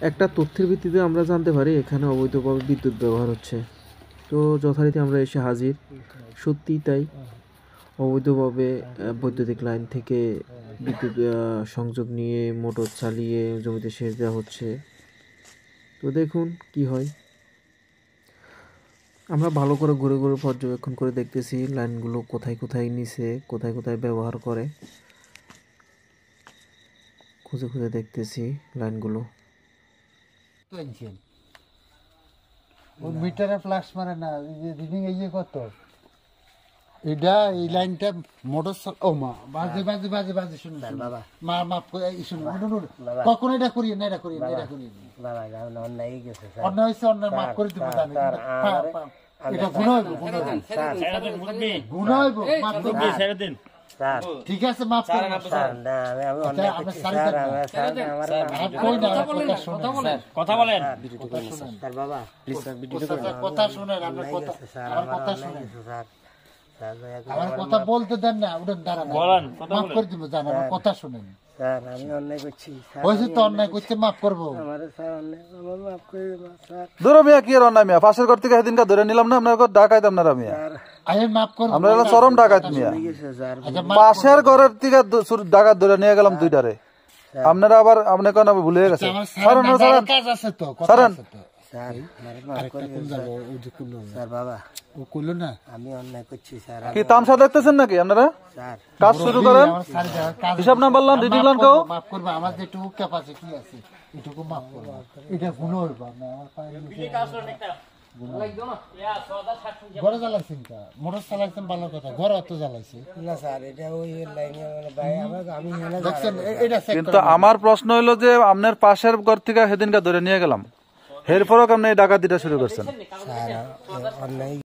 একটা তথ্যের ভিত্তিতে আমরা জানতে পারি এখানে অবৈধভাবে বিদ্যুৎ ব্যবহার হচ্ছে। তো যথারীতি আমরা এসে হাজির। সত্যিই তাই। অবৈধভাবে বৈদ্যুতিক লাইন থেকে বিদ্যুৎ সংযোগ নিয়ে মোটর চালিয়ে জমিতে সেচ দেওয়া হচ্ছে। তো দেখুন কি হয়। আমরা ভালো করে ঘুরে ঘুরে পর্যবেক্ষণ করে দেখতেছি লাইনগুলো কোথায় কোথায় নিছে কোথায় কোথায় ব্যবহার করে। খুঁজে খুঁজে দেখতেছি লাইনগুলো। তো আনছেন ও মিটারে ফ্লাক্স মারে না রিডিং এই কত এটা এই লাইনটা মোটর ও মা বাজে বাজে বাজে বাজে বাবা মা মাপ করে উঠুন, উঠুন। এটা করিয়ে না এটা করিয়ে না এটা করিয়ে না। বাবা গাউন অন্যায় গেছে স্যার। অন্য হয়েছে অন্য মাফ করে দিব জানি। এটা গুণ হইব গুণ হইব। স্যার গুণ হইব মাফ করব স্যার। ঠিক আছে মাফ করব স্যার। না আমি আমি অন্যায় আমরা স্যার আমার স্যার আমার আর কই না কথা স্যার কথা বলেন। স্যার বাবা। প্লিজ স্যার ভিডিও কথা শুনেন আপনার কথা আমার কথা শুনেন। স্যার। আমার কথা বলতে দেন না উঠেন দাঁড়ান। বলেন, মাফ বলেন। করে দিব জান আমার কথা শুনেন। স্যার আমি অন্যায় করছি হয়েছে তো অন্যায় করতে মাফ করব। দূর মিয়া কি রান্না মিয়া? পাশের ঘর থেকে সেদিনকে ধরে নিলাম না আপনার ঘর ডাকাইত আপনারা মিয়া। আমি মাফ করব আমরা হলো চরম ডাকাত স্যার আচ্ছা মাফ পাশের ঘরের থেকে ডাকাত ধরে নিয়ে গেলাম দুইটারে। আপনারা আবার আপনি কেন ভুলে গেছে। সারেন সারেন করছি স্যার। কি তামসা দেখতেছেন নাকি আপনারা? কাজ শুরু করেন। হিসাব না বললাম রিডিং করব, কেউ? মাফ করব আমার যেটুকু ক্যাপাসিটি আছে এটুকু মাফ করব। এটা গুণ হইব আমার ঘরে জ্বালাইছেন কা মোটর চালাইছেন ভালো কথা ঘরে অত জ্বালাইছে? না স্যার এটা ওই লাইনে মানে ভাই আমি এখানে দেখছেন এ- এটা কিন্তু আমার প্রশ্ন হলো যে আপনার পাশের ঘর থেকে সেদিনকে ধরে নিয়ে গেলাম। এরপরও আপনি এই ডাকাতিটা শুরু করছেন?